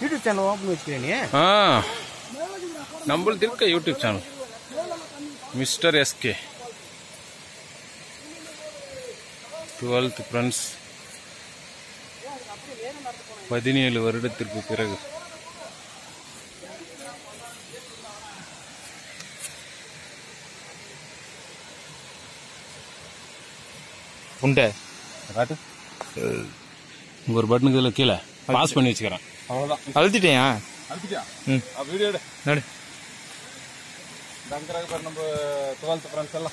YouTube channel open வச்சுக்கிறேன் நீ? ஆ. நம்மளது இருக்க YouTube channel mister SK twelfth friends பதினேழு வருடத்திற்கு பிறகு. உண்டை? காட்டு. ஒரு பட்டனுக்கு இதில் கீழே. பாஸ் பண்ணி வச்சுக்கிறேன். அவ்வளோதான் அழுத்திட்டேயா? அழுத்திட்டியா? ம். வீடியோ நடு. டங்கராக பாரு நம்ம டுவெல்த் ஃப்ரெண்ட்ஸ் எல்லாம்.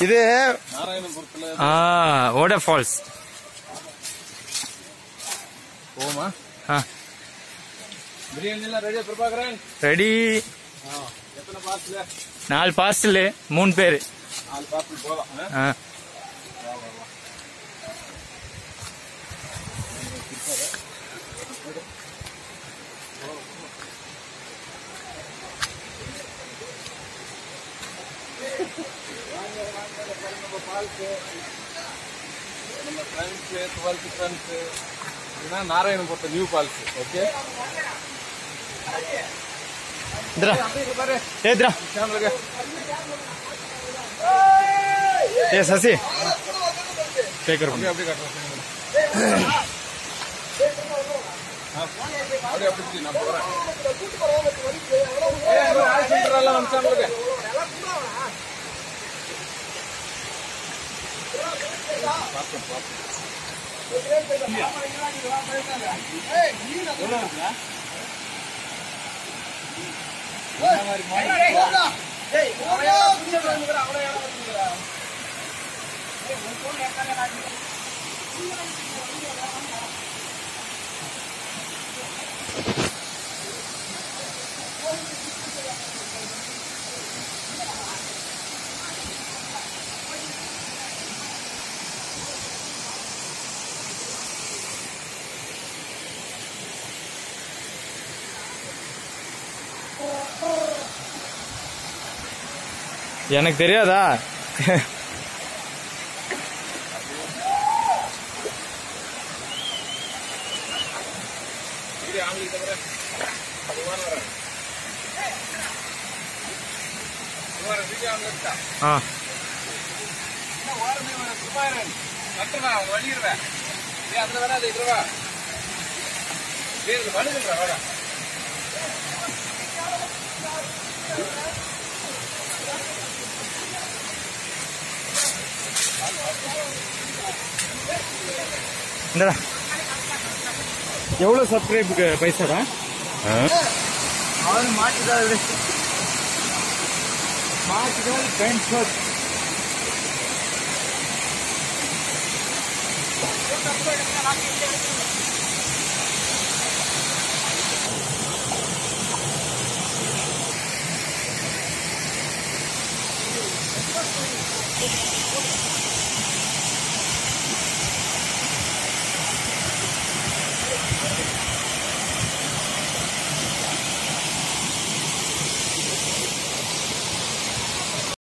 இது ஆ ஓட ஃபால்ஸ் போமா? ஆ. ரெடி நாலு பார்சல் மூணு பேர். நம்ம ஃப்ரெண்ட்ஸு டுவெல்த் ஃப்ரெண்ட்ஸு இதுதான் நாராயணபுரத்து நியூ ஃபால்ஸ் ஓகே ஏத்ரா ஏ சசி. ஸ்பீக்கர் அப்படியே அப்படியே அப்படி எனக்கு தெரியாதா? ஆ. என்ன ஓரமே வர சுபாரன் கட்டுறா அவங்க வழிடுவேன் ஏய் இந்தடா எவ்வளோ சப்ஸ்கிரைபுக்கு பைசாடா அவன் மாட்டிதான் மாட்டிதான் பேண்ட் ஷர்ட் ஆ